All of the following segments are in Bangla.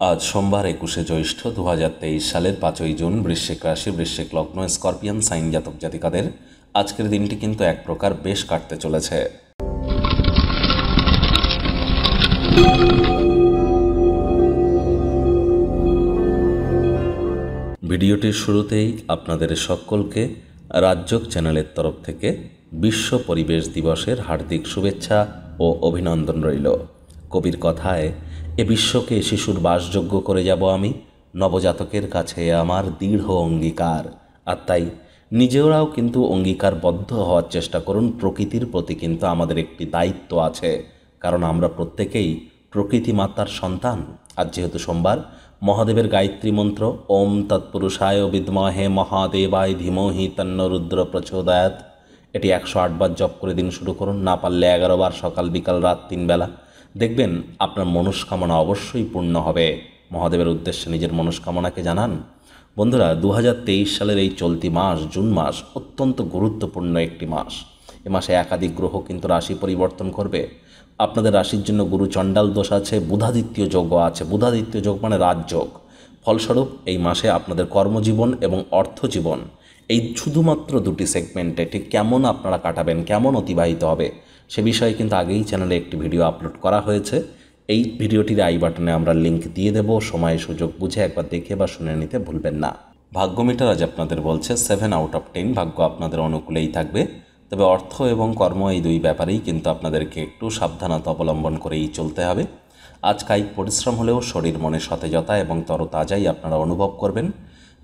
আজ সোমবার একুশে জ্যৈষ্ঠ দু হাজার তেইশ সালের পাঁচই জুন বৃশ্চিক রাশি, বৃশ্চিক লগ্ন, স্করপিয়ান, সাইন জাতক জাতিকাদের আজকের দিনটি কিন্তু এক প্রকার বেশ কাটতে চলেছে। ভিডিওটির শুরুতেই আপনাদের সকলকে রাজ্যক চ্যানেলের তরফ থেকে বিশ্ব পরিবেশ দিবসের হার্দিক শুভেচ্ছা ও অভিনন্দন রইল। কবির কথায় এ বিশ্বকে শিশুর বাসযোগ্য করে যাব আমি। নবজাতকের কাছে আমার দৃঢ় অঙ্গীকার। আর তাই নিজেরাও কিন্তু অঙ্গীকারবদ্ধ হওয়ার চেষ্টা করুন। প্রকৃতির প্রতি কিন্তু আমাদের একটি দায়িত্ব আছে। কারণ আমরা প্রত্যেকেই প্রকৃতি মাতার সন্তান। আজ যেহেতু সোমবার মহাদেবের গায়ত্রী মন্ত্র, ওম তৎপুরুষায় বিদ্মহে মহাদেবায় ধীমহি তন্ন রুদ্র প্রচোদয়াত এটি একশো আটবার জপ করে দিন শুরু করুন। না পারলে এগারো বার সকাল বিকাল রাত তিন বেলা। দেখবেন আপনার মনস্কামনা অবশ্যই পূর্ণ হবে। মহাদেবের উদ্দেশ্যে নিজের মনস্কামনাকে জানান। বন্ধুরা দু হাজার তেইশ সালের এই চলতি মাস, জুন মাস, অত্যন্ত গুরুত্বপূর্ণ একটি মাস। এ মাসে একাধিক গ্রহ কিন্তু রাশি পরিবর্তন করবে। আপনাদের রাশির জন্য গুরু চণ্ডাল দোষ আছে, বুধাদিত্য যোগও আছে। বুধাদিত্য যোগ মানে রাজযোগ। ফলস্বরূপ এই মাসে আপনাদের কর্মজীবন এবং অর্থজীবন এই শুধুমাত্র দুটি সেগমেন্টে ঠিক কেমন আপনারা কাটাবেন, কেমন অতিবাহিত হবে, সে বিষয়ে কিন্তু আগেই চ্যানেলে একটি ভিডিও আপলোড করা হয়েছে। এই ভিডিওটির আই বাটনে আমরা লিংক দিয়ে দেব, সময়, সুযোগ বুঝে একবার দেখে বা শুনে নিতে ভুলবেন না। ভাগ্য মিটার আজ আপনাদের বলছে সেভেন আউট অফ টেন ভাগ্য আপনাদের অনুকূলেই থাকবে। তবে অর্থ এবং কর্ম এই দুই ব্যাপারেই কিন্তু আপনাদেরকে একটু সাবধানতা অবলম্বন করেই চলতে হবে। আজ কায়িক পরিশ্রম হলেও শরীর মনে সতেজতা এবং তরতাজাই আপনারা অনুভব করবেন।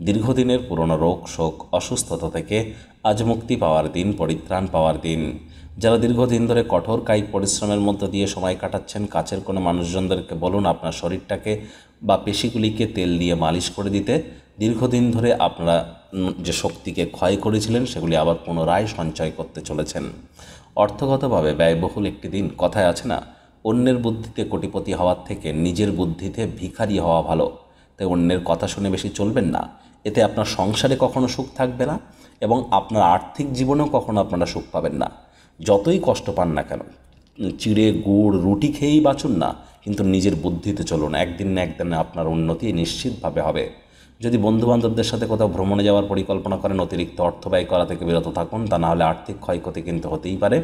দীর্ঘদিনের পুরনো রোগ, শোক, অসুস্থতা থেকে আজ মুক্তি পাওয়ার দিন, পরিত্রাণ পাওয়ার দিন। যারা দীর্ঘদিন ধরে কঠোর কায়িক পরিশ্রমের মধ্য দিয়ে সময় কাটাচ্ছেন, কাছের কোনো মানুষজনদেরকে বলুন আপনার শরীরটাকে বা পেশিগুলিকে তেল দিয়ে মালিশ করে দিতে। দীর্ঘদিন ধরে আপনারা যে শক্তিকে ক্ষয় করেছিলেন, সেগুলি আবার পুনরায় সঞ্চয় করতে চলেছেন। অর্থগতভাবে ব্যয়বহুল একটি দিন, কথায় আছে না, অন্যের বুদ্ধিতে কোটিপতি হওয়ার থেকে নিজের বুদ্ধিতে ভিখারি হওয়া ভালো। তাই অন্যের কথা শুনে বেশি চলবেন না। এতে আপনার সংসারে কখনো সুখ থাকবে না এবং আপনার আর্থিক জীবনেও কখনো আপনারা সুখ পাবেন না। যতই কষ্ট পান না কেন, চিড়ে, গুড়, রুটি খেয়েই বাঁচুন না, কিন্তু নিজের বুদ্ধিতে চলুন। একদিন না একদিন আপনার উন্নতি নিশ্চিতভাবে হবে। যদি বন্ধুবান্ধবদের সাথে কোথাও ভ্রমণে যাওয়ার পরিকল্পনা করেন, অতিরিক্ত অর্থ ব্যয় করা থেকে বিরত থাকুন, তা না হলে আর্থিক ক্ষয়ক্ষতি কিন্তু হতেই পারে।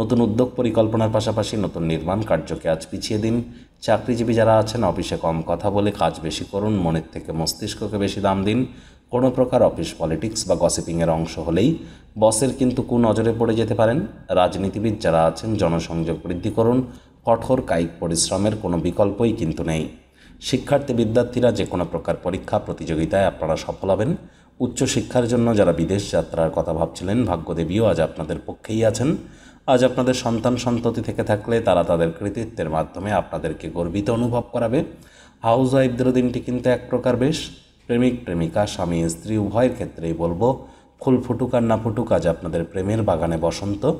নতুন উদ্যোগ পরিকল্পনার পাশাপাশি নতুন নির্মাণ কার্যকে আজ পিছিয়ে দিন। চাকরিজীবী যারা আছেন, অফিসে কম কথা বলে কাজ বেশি করুন, মনের থেকে মস্তিষ্ককে বেশি দাম দিন। কোনো প্রকার অফিস পলিটিক্স বা গসিপিংয়ের অংশ হলেই বসের কিন্তু কু নজরে পড়ে যেতে পারেন। রাজনীতিবিদ যারা আছেন, জনসংযোগ বৃদ্ধি করুন। কঠোর কায়িক পরিশ্রমের কোনো বিকল্পই কিন্তু নেই। শিক্ষার্থী বিদ্যার্থীরা যে কোনো প্রকার পরীক্ষা, প্রতিযোগিতায় আপনারা সফল হবেন। উচ্চশিক্ষার জন্য যারা বিদেশ যাত্রার কথা ভাবছিলেন, ভাগ্যদেবীও আজ আপনাদের পক্ষেই আছেন। আজ আপনাদের সন্তান সন্ততি থেকে থাকলে তারা তাদের কৃতিত্বের মাধ্যমে আপনাদেরকে গর্বিত অনুভব করাবে। হাউস ওয়াইফদেরও দিনটি কিন্তু এক প্রকার বেশ। প্রেমিক, প্রেমিকা, স্বামী, স্ত্রী, উভয়ের ক্ষেত্রেই বলব, ফুল ফুটুক আর না ফুটুক আজ আপনাদের প্রেমের বাগানে বসন্ত।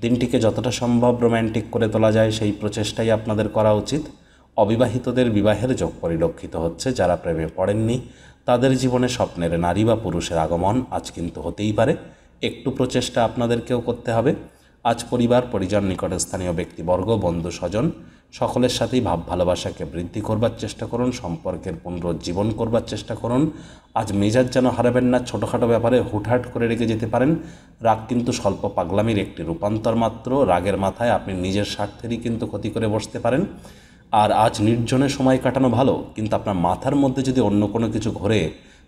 দিনটিকে যতটা সম্ভব রোম্যান্টিক করে তোলা যায়, সেই প্রচেষ্টাই আপনাদের করা উচিত। অবিবাহিতদের বিবাহের যোগ পরিলক্ষিত হচ্ছে যারা প্রেমে পড়েননি। তাদের জীবনে স্বপ্নের নারী বা পুরুষের আগমন আজ কিন্তু হতেই পারে। একটু প্রচেষ্টা আপনাদেরকেও করতে হবে। আজ পরিবার, পরিজন নিকটস্থানীয় ব্যক্তিবর্গ, বন্ধু, স্বজন, সকলের সাথেই ভাব, ভালোবাসাকে বৃদ্ধি করবার চেষ্টা করুন, সম্পর্কের পুনরুজ্জীবন করবার চেষ্টা করুন। আজ মেজাজ যেন হারাবেন না, ছোটোখাটো ব্যাপারে হুটহাট করে রেখে যেতে পারেন। রাগ কিন্তু স্বল্প পাগলামির একটি রূপান্তর মাত্র। রাগের মাথায় আপনি নিজের স্বার্থেরই কিন্তু ক্ষতি করে বসতে পারেন। আর আজ নির্জনে সময় কাটানো ভালো, কিন্তু আপনার মাথার মধ্যে যদি অন্য কোনো কিছু ঘোরে,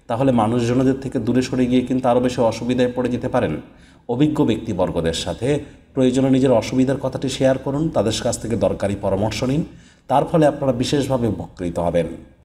তাহলে মানুষজনদের থেকে দূরে সরে গিয়ে কিন্তু আরও বেশি অসুবিধায় পড়ে যেতে পারেন। অভিজ্ঞ ব্যক্তিবর্গদের সাথে প্রয়োজনে নিজের অসুবিধার কথাটি শেয়ার করুন, তাদের কাছ থেকে দরকারি পরামর্শ নিন, তার ফলে আপনারা বিশেষভাবে উপকৃত হবেন।